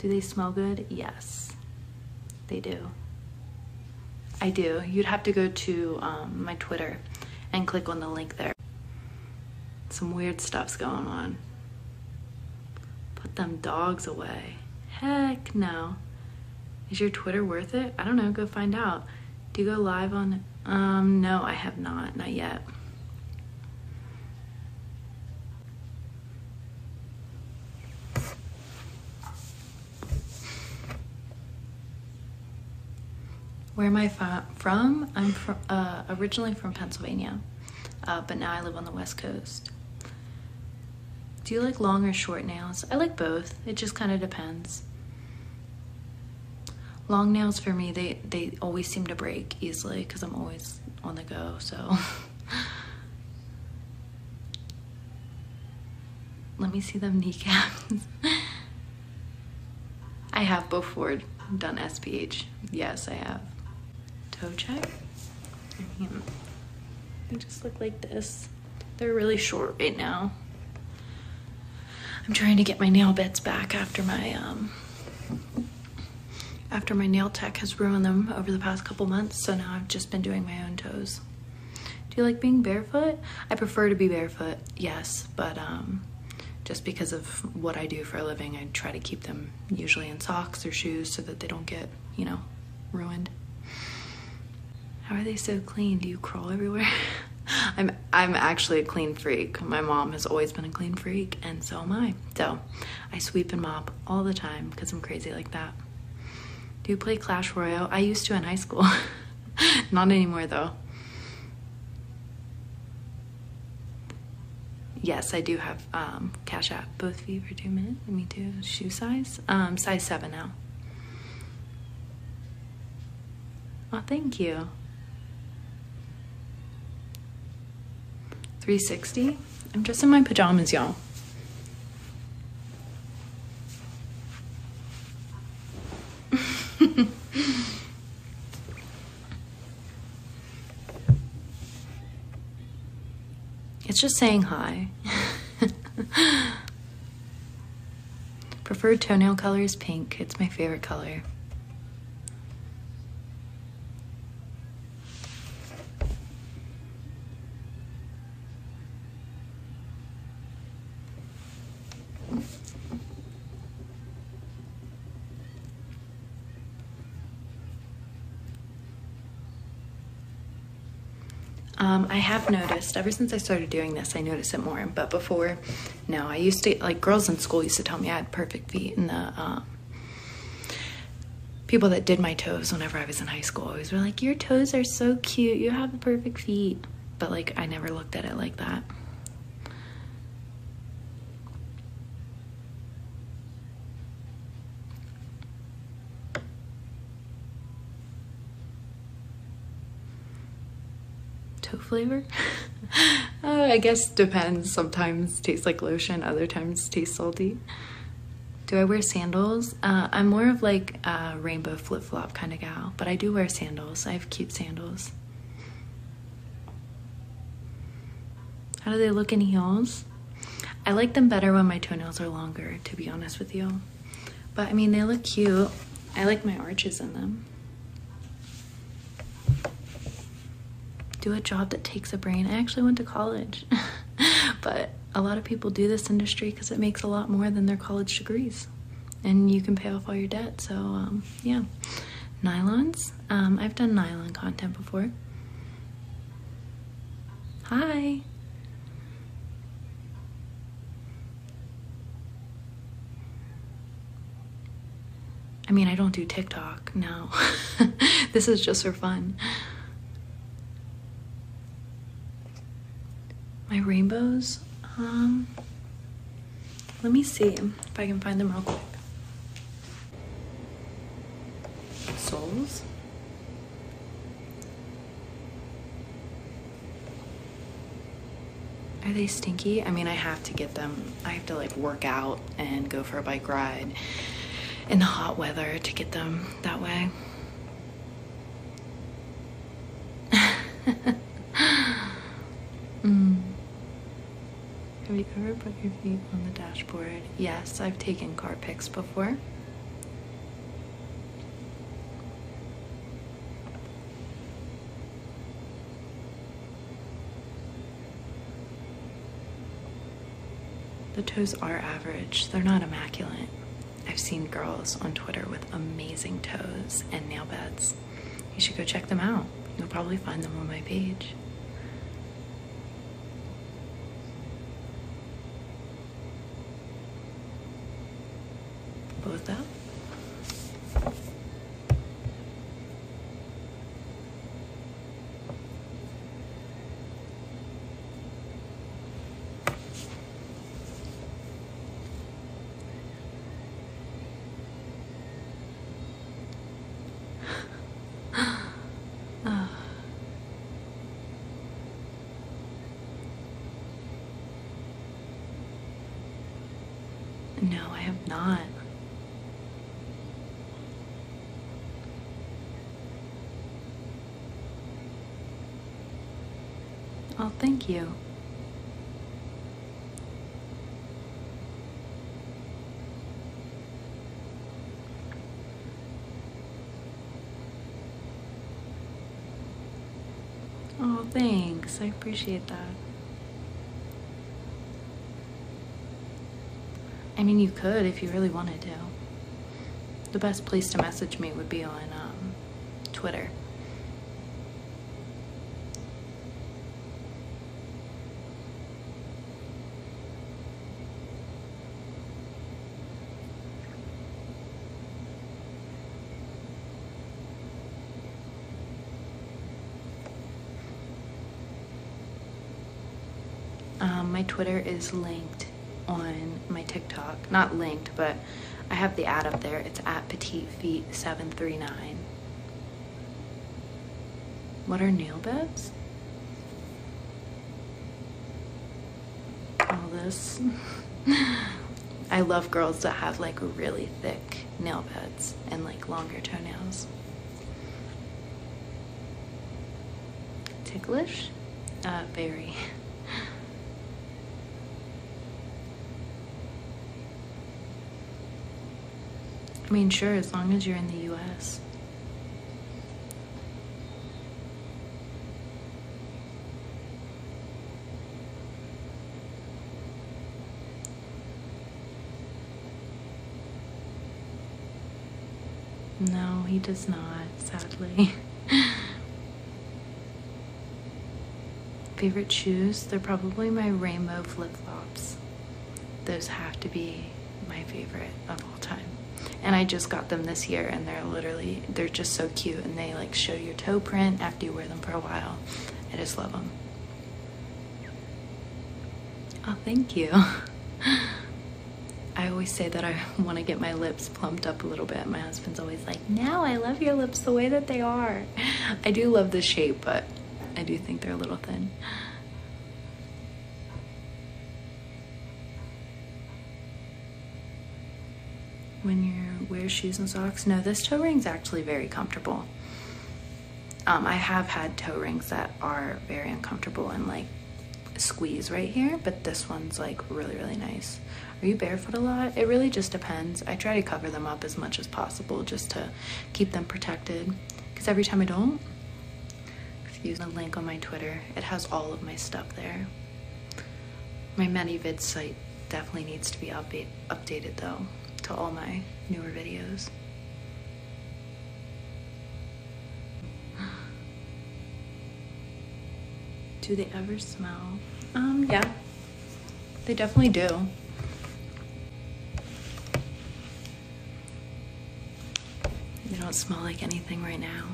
Do they smell good? Yes, they do. I do. You'd have to go to um, my Twitter and click on the link there. Some weird stuff's going on. Put them dogs away. Heck no. Is your Twitter worth it? I don't know. Go find out. Do you go live on? Um, no, I have not. Not yet. Where am I from? I'm from, uh, originally from Pennsylvania, uh, but now I live on the West Coast. Do you like long or short nails? I like both. It just kind of depends. Long nails for me, they, they always seem to break easily because I'm always on the go, so. Let me see them kneecaps. I have before done SPH. Yes, I have toe check. They just look like this. They're really short right now. I'm trying to get my nail beds back after my um after my nail tech has ruined them over the past couple months, so now I've just been doing my own toes. Do you like being barefoot? I prefer to be barefoot, yes, but um just because of what I do for a living, I try to keep them usually in socks or shoes so that they don't get, you know, ruined. How are they so clean? Do you crawl everywhere? I'm I'm actually a clean freak. My mom has always been a clean freak, and so am I. So I sweep and mop all the time because I'm crazy like that. Do you play Clash Royale? I used to in high school. Not anymore though. Yes, I do have um, Cash App. Both feet for two minutes. Let me too. Shoe size? Um, size seven now. Oh, thank you. 360. I'm just in my pajamas, y'all. it's just saying hi. Preferred toenail color is pink. It's my favorite color. Um, I have noticed ever since I started doing this, I notice it more. But before, no, I used to like girls in school used to tell me I had perfect feet, and the um, people that did my toes whenever I was in high school always were like, "Your toes are so cute. You have the perfect feet." But like, I never looked at it like that. toe flavor. uh, I guess depends. Sometimes tastes like lotion, other times tastes salty. Do I wear sandals? Uh, I'm more of like a rainbow flip flop kind of gal, but I do wear sandals. I have cute sandals. How do they look in heels? I like them better when my toenails are longer, to be honest with you. But I mean, they look cute. I like my arches in them. Do a job that takes a brain. I actually went to college, but a lot of people do this industry because it makes a lot more than their college degrees, and you can pay off all your debt. So um, yeah, nylons. Um, I've done nylon content before. Hi. I mean, I don't do TikTok now. this is just for fun. My rainbows. Um, let me see if I can find them real quick. Soles. Are they stinky? I mean, I have to get them. I have to like work out and go for a bike ride in the hot weather to get them that way. Have you ever put your feet on the dashboard? Yes, I've taken car pics before. The toes are average, they're not immaculate. I've seen girls on Twitter with amazing toes and nail beds. You should go check them out. You'll probably find them on my page. Both up. No, I have not. Oh, thank you. Oh, thanks. I appreciate that. I mean, you could if you really wanted to. The best place to message me would be on um, Twitter. My Twitter is linked on my TikTok. Not linked, but I have the ad up there. It's at Petite Feet 739. What are nail beds? All this. I love girls that have like really thick nail beds and like longer toenails. Ticklish? Uh, very. I mean, sure, as long as you're in the US. No, he does not, sadly. Favorite shoes? They're probably my rainbow flip flops. Those have to be my favorite of all time. And I just got them this year and they're literally, they're just so cute and they like show your toe print after you wear them for a while. I just love them. Oh, thank you. I always say that I want to get my lips plumped up a little bit. My husband's always like, now I love your lips the way that they are." I do love the shape, but I do think they're a little thin. When you wear shoes and socks, no, this toe ring's actually very comfortable. Um, I have had toe rings that are very uncomfortable and like squeeze right here, but this one's like really, really nice. Are you barefoot a lot? It really just depends. I try to cover them up as much as possible just to keep them protected. Because every time I don't, if you use the link on my Twitter, it has all of my stuff there. My ManyVids site definitely needs to be update, updated though to all my newer videos. Do they ever smell? Um, yeah. They definitely do. They don't smell like anything right now.